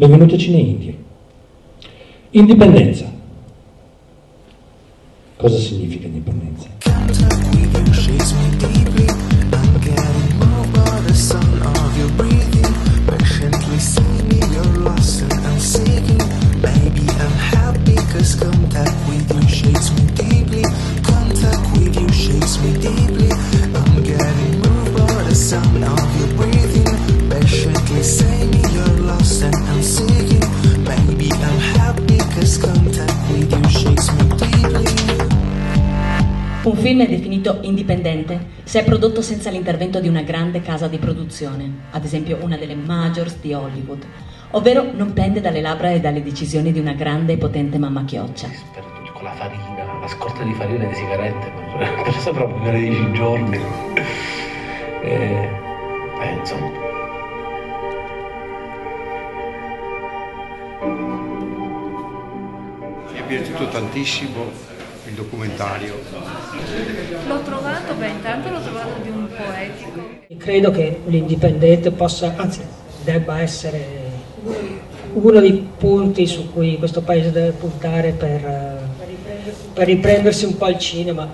Benvenuti a Cine Indie. Indipendenza. Cosa significa indipendenza? Film è definito indipendente se è prodotto senza l'intervento di una grande casa di produzione, ad esempio una delle majors di Hollywood, ovvero non pende dalle labbra e dalle decisioni di una grande e potente mamma chioccia. con la farina, la scorta di farina di sigarette per, per sopravvivere 10 giorni. E, eh, insomma. Mi è piaciuto tantissimo il documentario. L'ho trovato, beh, intanto l'ho trovato di un poetico. Credo che l'indipendente possa, anzi debba essere uno dei punti su cui questo paese deve puntare per, eh, per riprendersi un po' il cinema.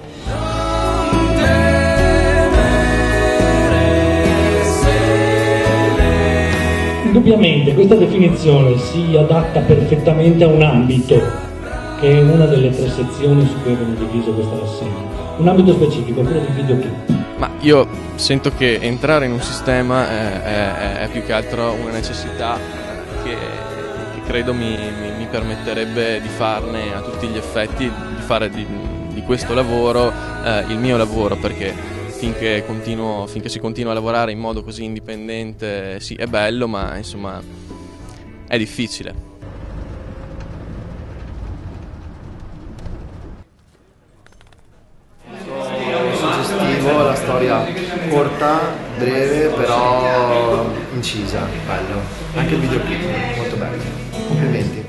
Indubbiamente questa definizione si adatta perfettamente a un ambito è una delle tre sezioni su cui abbiamo diviso questa rassegna. Un ambito specifico, quello del videoclip. Ma io sento che entrare in un sistema è, è- è più che altro una necessità che, che credo mi, mi- mi permetterebbe di farne a tutti gli effetti, di fare di, di questo lavoro eh, il mio lavoro, perché finché, continuo- finché si continua a lavorare in modo così indipendente, sì, è bello, ma insomma è difficile. suggestivo, la storia corta, breve, però incisa, bello. Anche il videoclip, molto bello. Complimenti.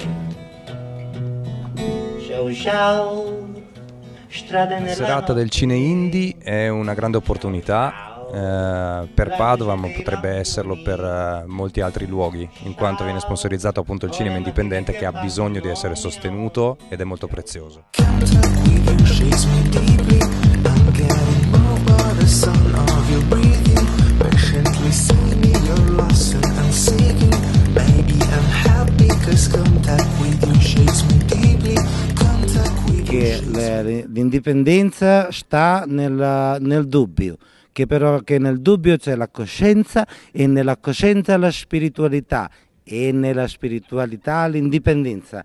La serata del Cine Indie è una grande opportunità eh, per Padova, ma potrebbe esserlo per eh, molti altri luoghi, in quanto viene sponsorizzato appunto il cinema indipendente che ha bisogno di essere sostenuto ed è molto prezioso. The sound of your breathing. Patiently see me, you're lost and I'm seeking. Baby, I'm happy cause contact with you shakes me deeply. Contact with you che l'indipendenza sta nel, nel dubbio, che però che nel dubbio c'è la coscienza e nella coscienza la spiritualità e nella spiritualità l'indipendenza.